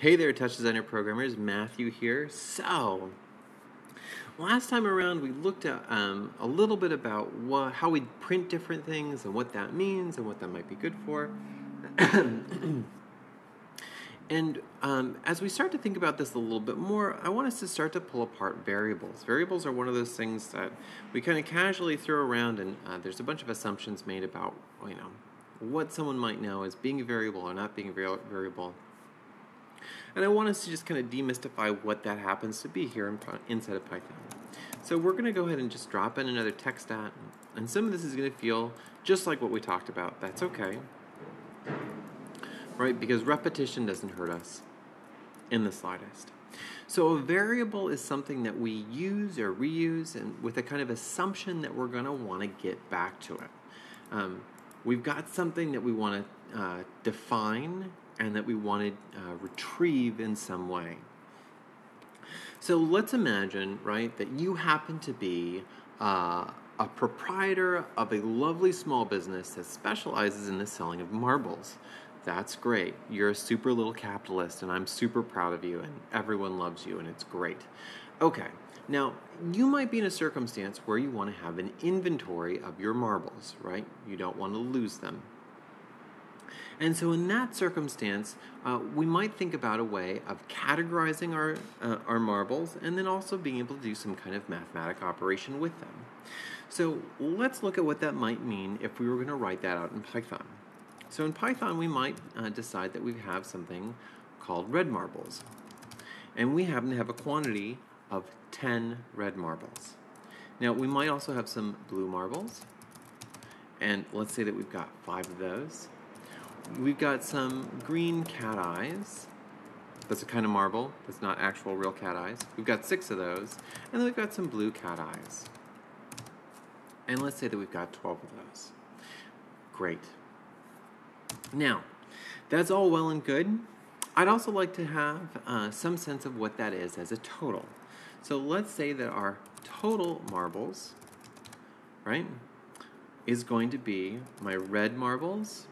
Hey there, TouchDesigner programmers. Matthew here. So, last time around, we looked at um, a little bit about what, how we print different things and what that means and what that might be good for. and um, as we start to think about this a little bit more, I want us to start to pull apart variables. Variables are one of those things that we kind of casually throw around, and uh, there's a bunch of assumptions made about, you know, what someone might know as being a variable or not being a variable. And I want us to just kind of demystify what that happens to be here in, inside of Python. So we're going to go ahead and just drop in another Text DAT. And some of this is going to feel just like what we talked about. That's okay. Right? Because repetition doesn't hurt us in the slightest. So a variable is something that we use or reuse and with a kind of assumption that we're going to want to get back to it. Um, we've got something that we want to uh, define and that we want to uh, retrieve in some way. So let's imagine, right, that you happen to be uh, a proprietor of a lovely small business that specializes in the selling of marbles. That's great. You're a super little capitalist, and I'm super proud of you, and everyone loves you, and it's great. Okay, now you might be in a circumstance where you want to have an inventory of your marbles, right? You don't want to lose them. And so, in that circumstance, uh, we might think about a way of categorizing our, uh, our marbles and then also being able to do some kind of mathematic operation with them. So, let's look at what that might mean if we were going to write that out in Python. So, in Python, we might uh, decide that we have something called red marbles. And we happen to have a quantity of 10 red marbles. Now, we might also have some blue marbles. And let's say that we've got five of those we've got some green cat eyes. That's a kind of marble. That's not actual real cat eyes. We've got six of those. And then we've got some blue cat eyes. And let's say that we've got 12 of those. Great. Now, that's all well and good. I'd also like to have uh, some sense of what that is as a total. So let's say that our total marbles, right, is going to be my red marbles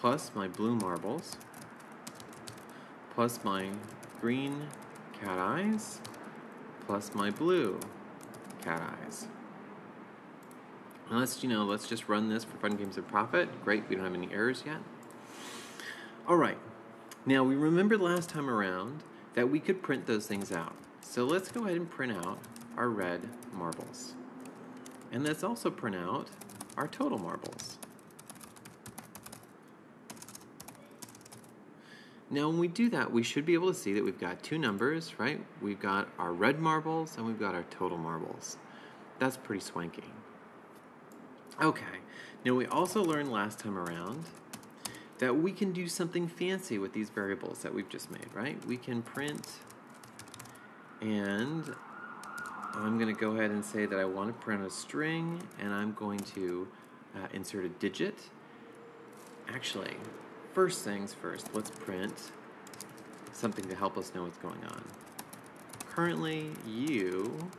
plus my blue marbles, plus my green cat eyes, plus my blue cat eyes. let's, you know, let's just run this for fun games of profit. Great, we don't have any errors yet. All right, now we remembered last time around that we could print those things out. So let's go ahead and print out our red marbles. And let's also print out our total marbles. Now when we do that, we should be able to see that we've got two numbers, right? We've got our red marbles and we've got our total marbles. That's pretty swanky. Okay, now we also learned last time around that we can do something fancy with these variables that we've just made, right? We can print and I'm going to go ahead and say that I want to print a string and I'm going to uh, insert a digit. Actually, first things first, let's print something to help us know what's going on. Currently, you,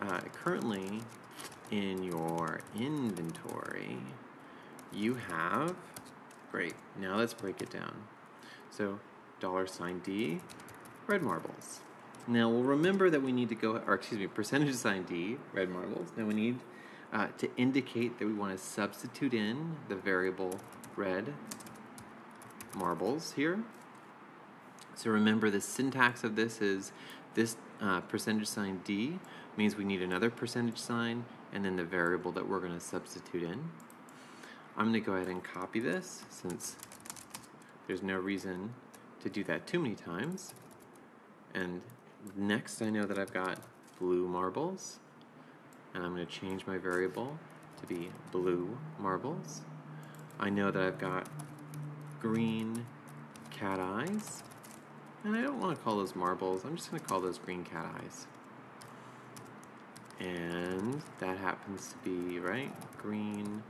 uh, currently in your inventory, you have, great, now let's break it down. So, dollar sign $D, red marbles. Now we'll remember that we need to go, or excuse me, percentage sign $D, red marbles. Now we need uh, to indicate that we want to substitute in the variable red marbles here. So remember the syntax of this is this uh, percentage sign D means we need another percentage sign and then the variable that we're going to substitute in. I'm going to go ahead and copy this since there's no reason to do that too many times. And next I know that I've got blue marbles and I'm going to change my variable to be blue marbles. I know that I've got green cat eyes. And I don't want to call those marbles. I'm just going to call those green cat eyes. And that happens to be, right? Green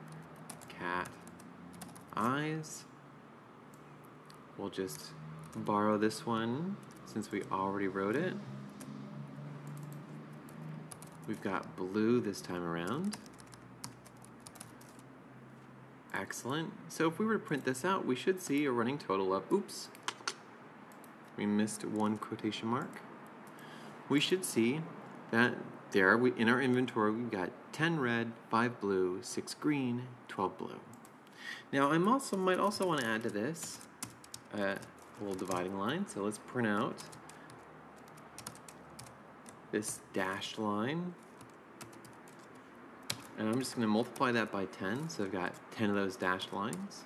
cat eyes. We'll just borrow this one since we already wrote it. We've got blue this time around. Excellent. So if we were to print this out, we should see a running total of, oops, we missed one quotation mark. We should see that there we, in our inventory we've got 10 red, 5 blue, 6 green, 12 blue. Now I'm also might also want to add to this uh, a little dividing line. So let's print out this dashed line. And I'm just going to multiply that by 10. So I've got 10 of those dashed lines.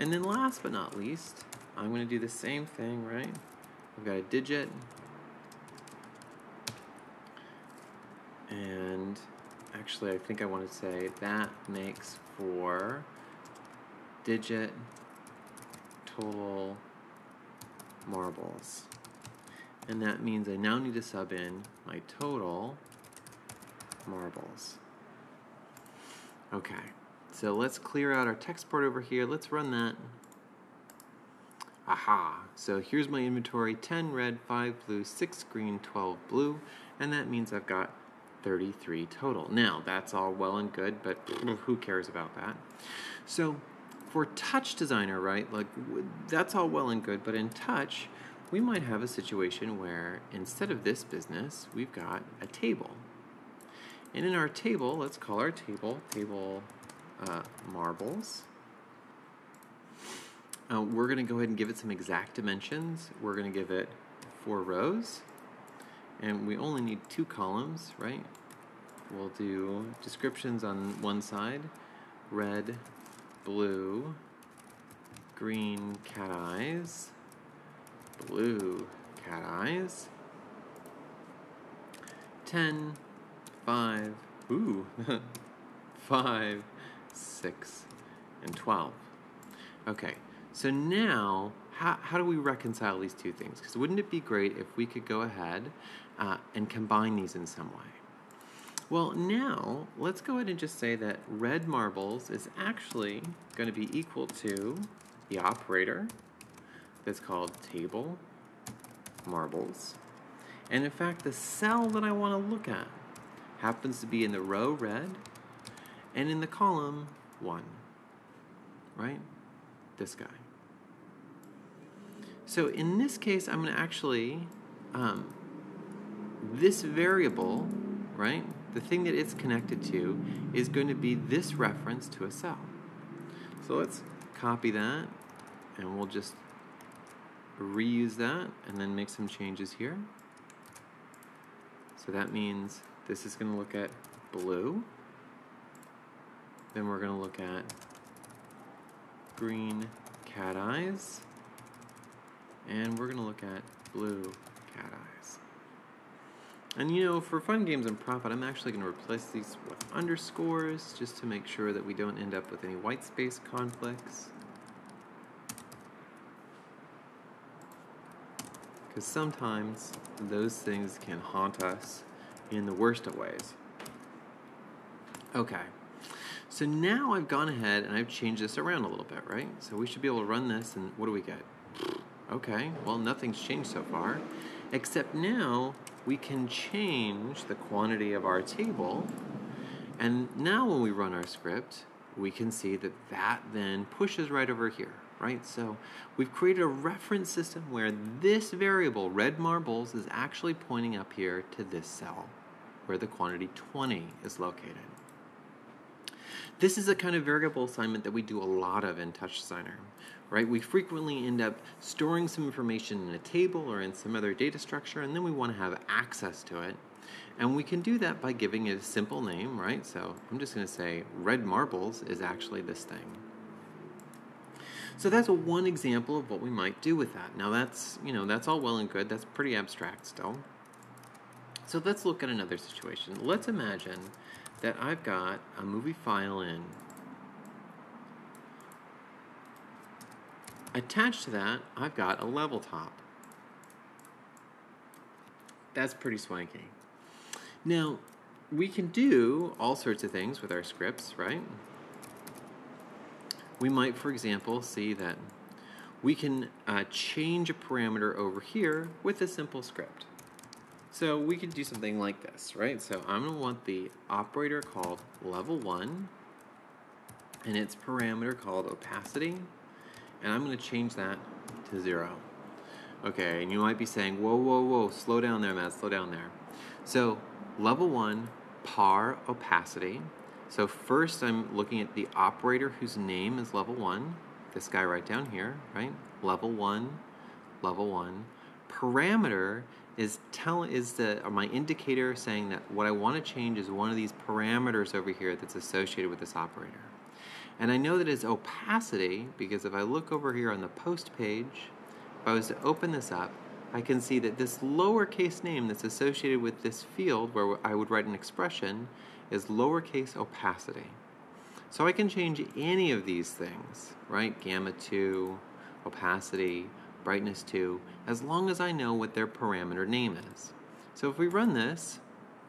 And then last but not least, I'm going to do the same thing, right? I've got a digit. And actually, I think I want to say that makes for digit total marbles. And that means I now need to sub in my total marbles. Okay, so let's clear out our text port over here. Let's run that. Aha, so here's my inventory, 10 red, 5 blue, 6 green, 12 blue, and that means I've got 33 total. Now, that's all well and good, but who cares about that? So for TouchDesigner, right, like that's all well and good, but in Touch, we might have a situation where instead of this business, we've got a table. And in our table, let's call our table table uh, marbles. Uh, we're going to go ahead and give it some exact dimensions. We're going to give it four rows. And we only need two columns, right? We'll do descriptions on one side, red, blue, green cat eyes, blue cat eyes, 10, 5, ooh, 5, 6, and 12. Okay, so now how, how do we reconcile these two things? Because wouldn't it be great if we could go ahead uh, and combine these in some way? Well, now let's go ahead and just say that red marbles is actually going to be equal to the operator that's called table marbles. And in fact, the cell that I want to look at happens to be in the row red and in the column 1, right? This guy. So in this case, I'm going to actually, um, this variable, right, the thing that it's connected to is going to be this reference to a cell. So let's copy that and we'll just reuse that and then make some changes here. So that means this is going to look at blue. Then we're going to look at green cat eyes. And we're going to look at blue cat eyes. And you know, for fun games and profit, I'm actually going to replace these with underscores just to make sure that we don't end up with any white space conflicts. Because sometimes those things can haunt us in the worst of ways. Okay, so now I've gone ahead and I've changed this around a little bit, right? So we should be able to run this and what do we get? Okay, well nothing's changed so far, except now we can change the quantity of our table. And now when we run our script, we can see that that then pushes right over here, right? So we've created a reference system where this variable, red marbles, is actually pointing up here to this cell where the quantity 20 is located. This is a kind of variable assignment that we do a lot of in TouchDesigner, right? We frequently end up storing some information in a table or in some other data structure, and then we want to have access to it. And we can do that by giving it a simple name, right? So I'm just going to say red marbles is actually this thing. So that's one example of what we might do with that. Now that's, you know, that's all well and good. That's pretty abstract still. So let's look at another situation. Let's imagine that I've got a movie file in. Attached to that, I've got a level top. That's pretty swanky. Now, we can do all sorts of things with our scripts, right? We might, for example, see that we can uh, change a parameter over here with a simple script. So we could do something like this, right? So I'm going to want the operator called level 1 and its parameter called opacity, and I'm going to change that to zero. Okay, and you might be saying, whoa, whoa, whoa, slow down there, Matt, slow down there. So, level one, par opacity. So, first I'm looking at the operator whose name is level one, this guy right down here, right? Level one, level one. Parameter is tell is the my indicator saying that what I want to change is one of these parameters over here that's associated with this operator. And I know that it's opacity because if I look over here on the post page, if I was to open this up, I can see that this lowercase name that's associated with this field where I would write an expression is lowercase opacity. So I can change any of these things, right? Gamma 2, opacity, brightness 2, as long as I know what their parameter name is. So if we run this,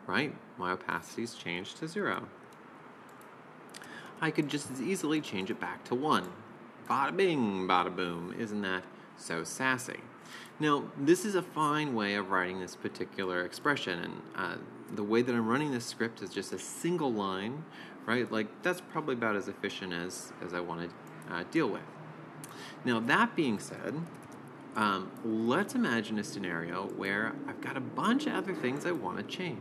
right, my opacity is changed to 0. I could just as easily change it back to 1. Bada bing, bada boom. Isn't that so sassy? Now, this is a fine way of writing this particular expression, and uh, the way that I'm running this script is just a single line, right? Like, that's probably about as efficient as, as I want to uh, deal with. Now, that being said, um, let's imagine a scenario where I've got a bunch of other things I want to change.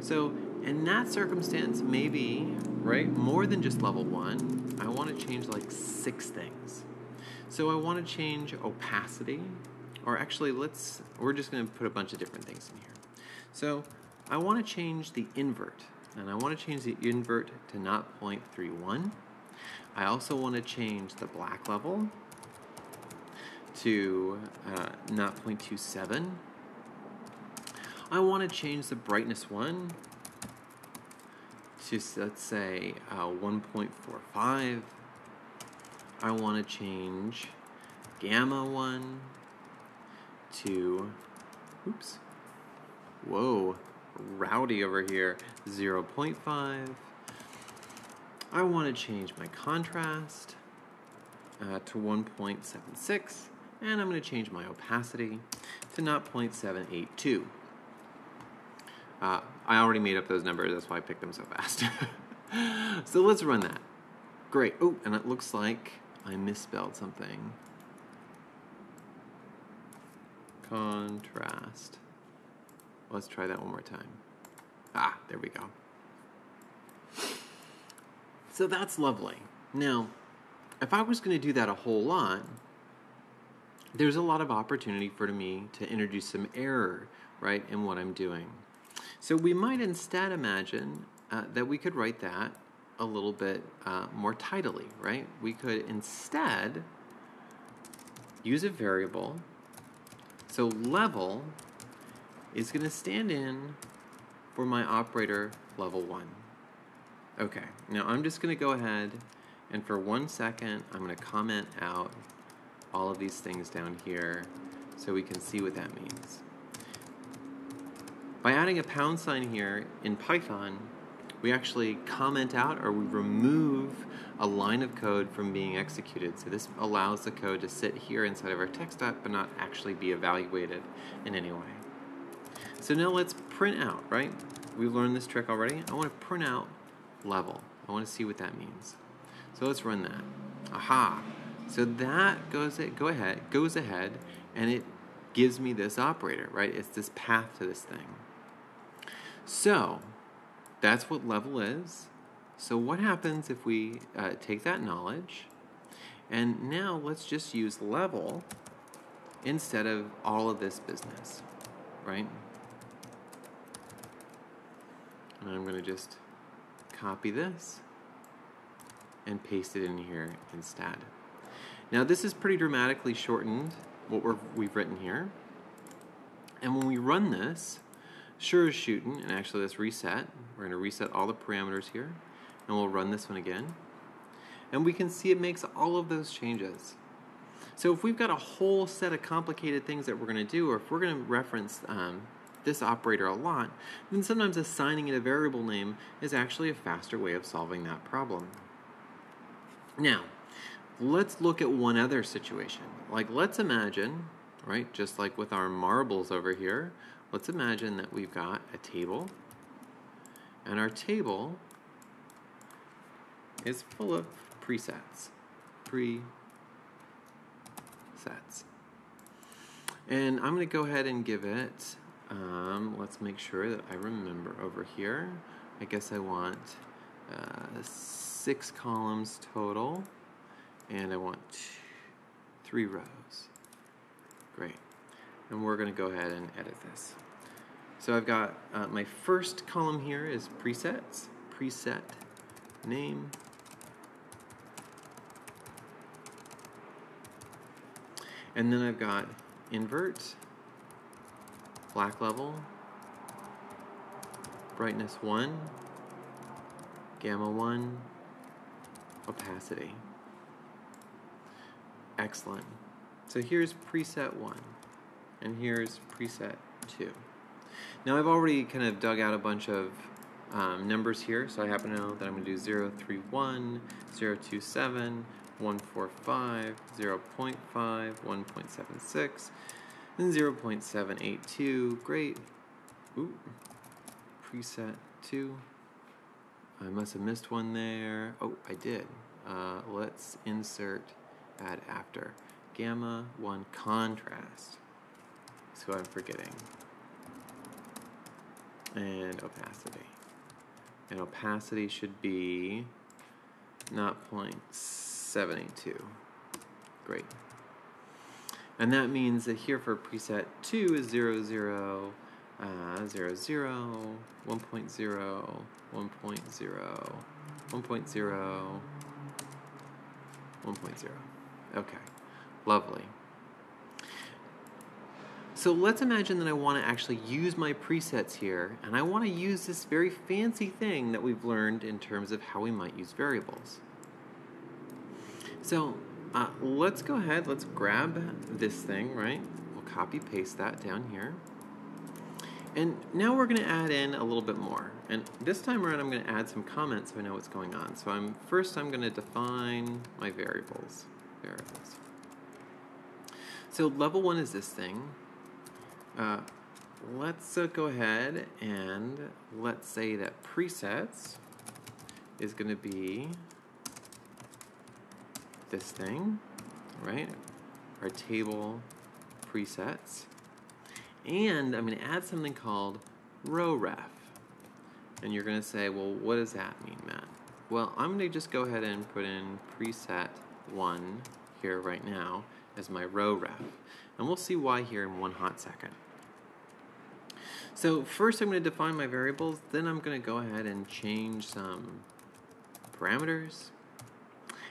So, in that circumstance, maybe, right, more than just level one, I want to change like six things. So, I want to change opacity, or actually let's we're just going to put a bunch of different things in here so I want to change the invert and I want to change the invert to not 0.31 I also want to change the black level to uh, not 0.27 I want to change the brightness one to let's say uh, 1.45 I want to change gamma 1 to, oops, whoa, rowdy over here, 0.5. I want to change my contrast uh, to 1.76, and I'm going to change my opacity to not 0.782. Uh, I already made up those numbers, that's why I picked them so fast. so let's run that. Great. Oh, and it looks like I misspelled something. contrast. Let's try that one more time. Ah, there we go. So that's lovely. Now, if I was going to do that a whole lot, there's a lot of opportunity for me to introduce some error, right, in what I'm doing. So we might instead imagine uh, that we could write that a little bit uh, more tidily, right? We could instead use a variable so level is going to stand in for my operator level 1. Okay, now I'm just going to go ahead and for one second I'm going to comment out all of these things down here so we can see what that means. By adding a pound sign here in Python, we actually comment out or we remove a line of code from being executed. So this allows the code to sit here inside of our text DAT but not actually be evaluated in any way. So now let's print out, right? We've learned this trick already. I want to print out level. I want to see what that means. So let's run that. Aha. So that goes it go ahead, goes ahead and it gives me this operator, right? It's this path to this thing. So that's what level is. So what happens if we uh, take that knowledge and now let's just use level instead of all of this business, right? And I'm going to just copy this and paste it in here instead. Now this is pretty dramatically shortened, what we have written here. And when we run this, sure is shooting, and actually let's reset. We're going to reset all the parameters here, and we'll run this one again. And we can see it makes all of those changes. So if we've got a whole set of complicated things that we're going to do, or if we're going to reference um, this operator a lot, then sometimes assigning it a variable name is actually a faster way of solving that problem. Now, let's look at one other situation. Like, let's imagine, right, just like with our marbles over here, let's imagine that we've got a table, and our table is full of presets. Presets. And I'm going to go ahead and give it, um, let's make sure that I remember over here. I guess I want uh, six columns total, and I want three rows. Great. And we're going to go ahead and edit this. So I've got uh, my first column here is presets, preset name. And then I've got invert, black level, brightness 1, gamma 1, opacity. Excellent. So here's preset 1, and here's preset 2. Now I've already kind of dug out a bunch of um, numbers here, so I happen to know that I'm going to do 0, 0.31, 0, 0.27, 145, 0 0.5, 1.76, and 0 0.782. Great. Ooh. Preset 2. I must have missed one there. Oh, I did. Uh, let's insert add after. Gamma 1 contrast. Who I'm forgetting. And opacity. And opacity should be not points. 72. Great. And that means that here for preset 2 is 0, 0, uh, 0, 0, 1.0, 1.0, 1.0, 1.0. Okay, lovely. So let's imagine that I want to actually use my presets here, and I want to use this very fancy thing that we've learned in terms of how we might use variables. So uh, let's go ahead, let's grab this thing, right? We'll copy paste that down here. And now we're going to add in a little bit more. And this time around I'm going to add some comments so I know what's going on. So I'm first I'm going to define my variables. So level one is this thing. Uh, let's uh, go ahead and let's say that presets is going to be this thing, right? Our table presets. And I'm going to add something called row ref. And you're going to say, well, what does that mean, Matt? Well, I'm going to just go ahead and put in preset 1 here right now as my row ref. And we'll see why here in one hot second. So first I'm going to define my variables, then I'm going to go ahead and change some parameters.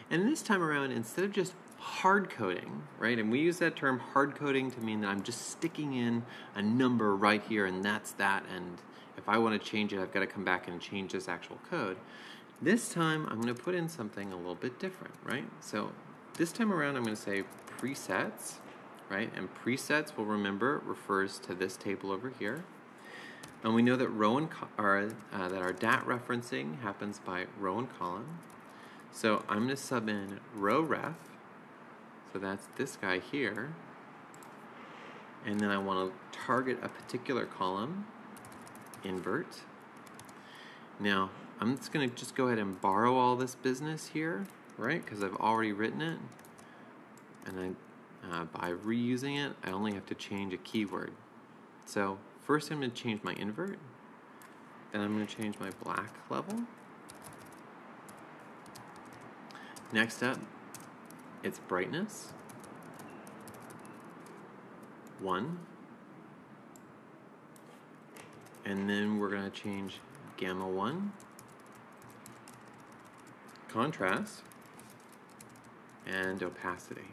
And this time around, instead of just hard coding, right? And we use that term hard coding to mean that I'm just sticking in a number right here and that's that. And if I want to change it, I've got to come back and change this actual code. This time, I'm going to put in something a little bit different, right? So this time around, I'm going to say presets, right? And presets, we'll remember, refers to this table over here. And we know that row and uh, that our DAT referencing happens by row and column. So I'm going to sub in row ref. So that's this guy here. And then I want to target a particular column, invert. Now, I'm just going to just go ahead and borrow all this business here, right? Because I've already written it. And I, uh, by reusing it, I only have to change a keyword. So first I'm going to change my invert. Then I'm going to change my black level. Next up, it's brightness. One. And then we're going to change gamma 1, contrast, and opacity.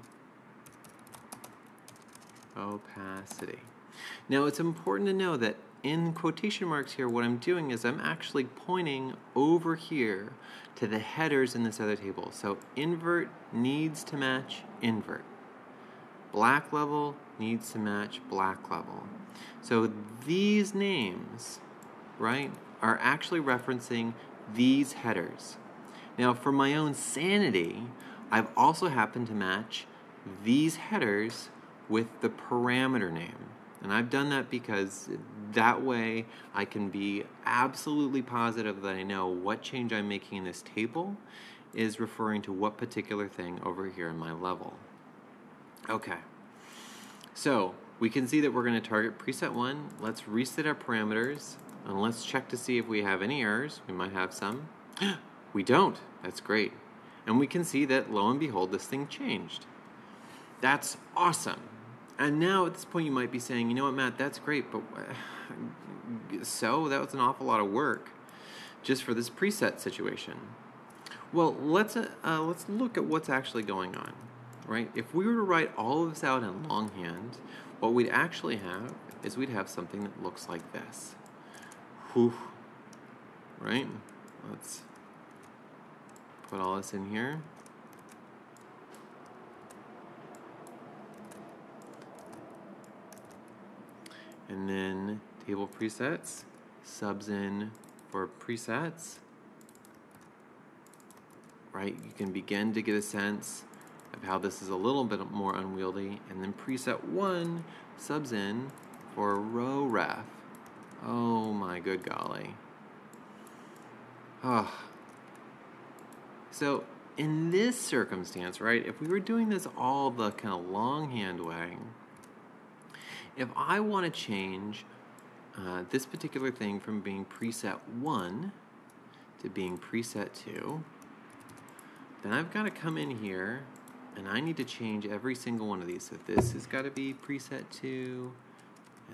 Opacity. Now it's important to know that in quotation marks here, what I'm doing is I'm actually pointing over here to the headers in this other table. So invert needs to match invert. Black level needs to match black level. So these names, right, are actually referencing these headers. Now for my own sanity, I've also happened to match these headers with the parameter name. And I've done that because that way I can be absolutely positive that I know what change I'm making in this table is referring to what particular thing over here in my level. Okay. So we can see that we're going to target preset 1. Let's reset our parameters and let's check to see if we have any errors. We might have some. we don't. That's great. And we can see that lo and behold, this thing changed. That's awesome. And now at this point, you might be saying, you know what, Matt, that's great, but so that was an awful lot of work just for this preset situation. Well, let's uh, uh, let's look at what's actually going on, right? If we were to write all of this out in longhand, what we'd actually have is we'd have something that looks like this. Whew. Right? Let's put all this in here. And then table presets, subs in for presets. Right, you can begin to get a sense of how this is a little bit more unwieldy. And then preset one subs in for row ref. Oh my good golly. Ah. So in this circumstance, right, if we were doing this all the kind of longhand way, if I want to change uh, this particular thing from being preset 1 to being preset 2, then I've got to come in here and I need to change every single one of these. So this has got to be preset 2,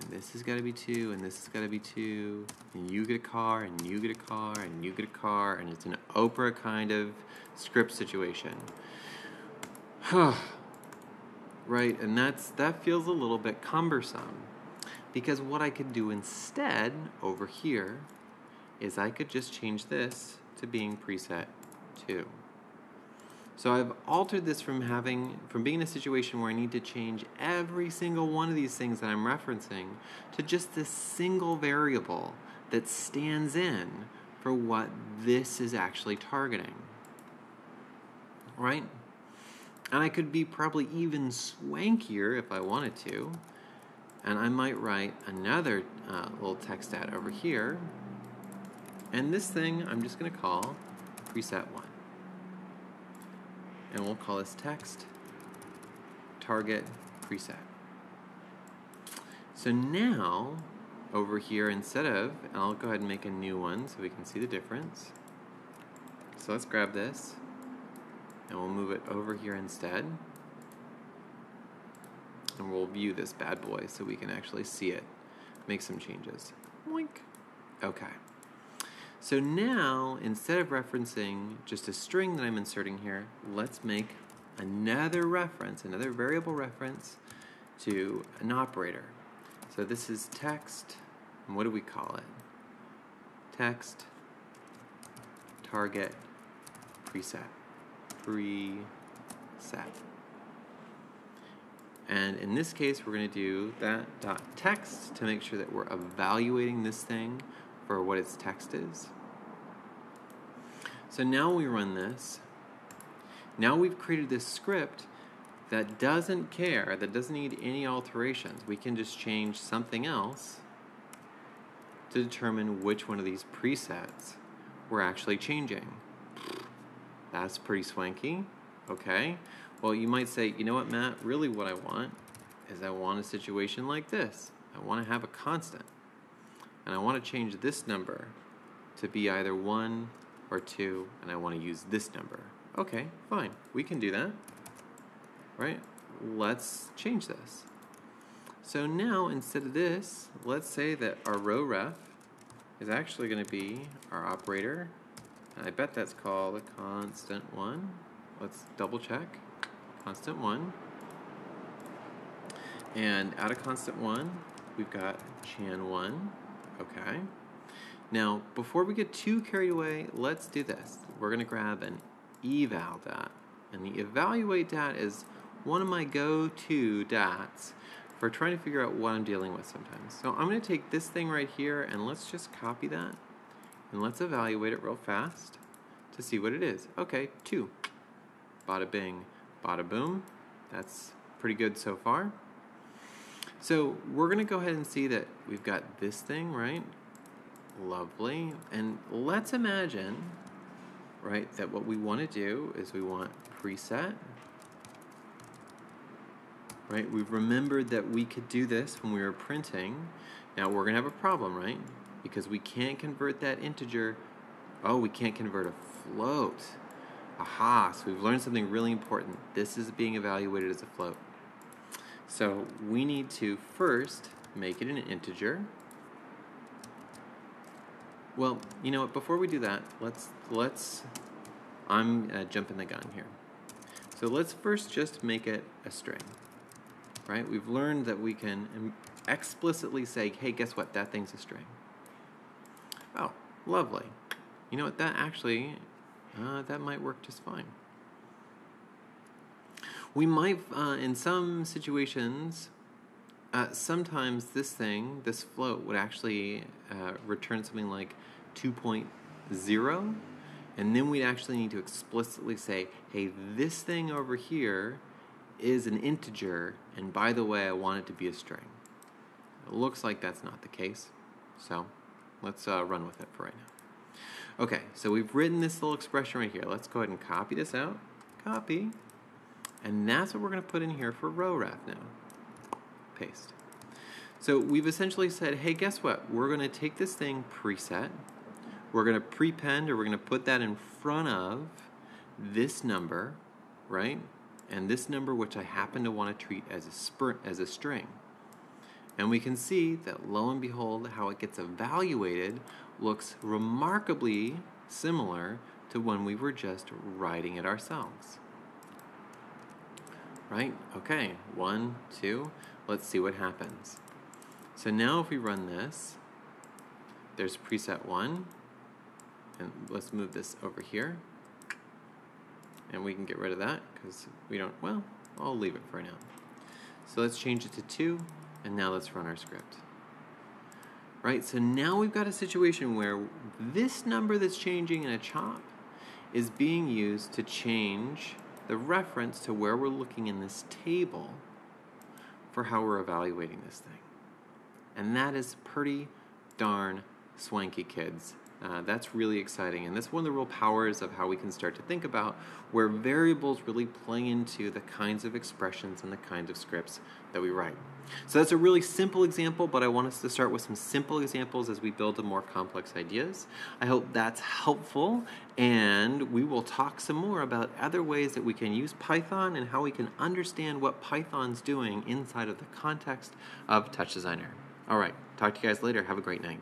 and this has got to be 2, and this has got to be 2, and you get a car, and you get a car, and you get a car, and it's an Oprah kind of script situation. right? And that's that feels a little bit cumbersome because what I could do instead over here is I could just change this to being preset 2. So I've altered this from having from being in a situation where I need to change every single one of these things that I'm referencing to just this single variable that stands in for what this is actually targeting. Right? And I could be probably even swankier if I wanted to. And I might write another uh, little text DAT over here. And this thing I'm just going to call preset 1. And we'll call this text target preset. So now, over here, instead of, and I'll go ahead and make a new one so we can see the difference. So let's grab this and we'll move it over here instead. And we'll view this bad boy so we can actually see it. Make some changes. Boink. Okay. So now, instead of referencing just a string that I'm inserting here, let's make another reference, another variable reference to an operator. So this is text, and what do we call it? Text target preset preset. And in this case, we're going to do that dot text to make sure that we're evaluating this thing for what its text is. So now we run this. Now we've created this script that doesn't care, that doesn't need any alterations. We can just change something else to determine which one of these presets we're actually changing. That's pretty swanky. Okay. Well, you might say, you know what, Matt? Really, what I want is I want a situation like this. I want to have a constant. And I want to change this number to be either 1 or 2, and I want to use this number. Okay, fine. We can do that. Right? Let's change this. So now, instead of this, let's say that our row ref is actually going to be our operator And I bet that's called a constant one. Let's double check. Constant one. And out of constant one, we've got chan one. Okay. Now, before we get too carried away, let's do this. We're going to grab an eval dat. And the evaluate dat is one of my go-to dats for trying to figure out what I'm dealing with sometimes. So I'm going to take this thing right here and let's just copy that and let's evaluate it real fast to see what it is. Okay, two. Bada bing, bada boom. That's pretty good so far. So we're going to go ahead and see that we've got this thing, right? Lovely. And let's imagine, right, that what we want to do is we want preset, right? We've remembered that we could do this when we were printing. Now we're going to have a problem, right? Because we can't convert that integer. Oh, we can't convert a float. Aha, so we've learned something really important. This is being evaluated as a float. So we need to first make it an integer. Well, you know what, before we do that, let's, let's, I'm uh, jumping the gun here. So let's first just make it a string, right? We've learned that we can explicitly say, hey, guess what, that thing's a string. Oh, lovely. You know what, that actually, uh, that might work just fine. We might, uh, in some situations, uh, sometimes this thing, this float, would actually uh, return something like 2.0, and then we'd actually need to explicitly say, hey, this thing over here is an integer, and by the way, I want it to be a string. It looks like that's not the case, so let's uh, run with it for right now. Okay, so we've written this little expression right here. Let's go ahead and copy this out. Copy. And that's what we're going to put in here for row ref now. Paste. So we've essentially said, hey, guess what? We're going to take this thing preset. We're going to prepend, or we're going to put that in front of this number, right? And this number, which I happen to want to treat as a, as a string. And we can see that lo and behold, how it gets evaluated looks remarkably similar to when we were just writing it ourselves right? Okay, one, two, let's see what happens. So now if we run this, there's preset one, and let's move this over here. And we can get rid of that because we don't, well, I'll leave it for now. So let's change it to two, and now let's run our script. Right, so now we've got a situation where this number that's changing in a chop is being used to change the reference to where we're looking in this table for how we're evaluating this thing. And that is pretty darn swanky, kids. Uh, that's really exciting. And that's one of the real powers of how we can start to think about where variables really play into the kinds of expressions and the kinds of scripts that we write. So that's a really simple example, but I want us to start with some simple examples as we build the more complex ideas. I hope that's helpful, and we will talk some more about other ways that we can use Python and how we can understand what Python's doing inside of the context of TouchDesigner. All right, talk to you guys later. Have a great night.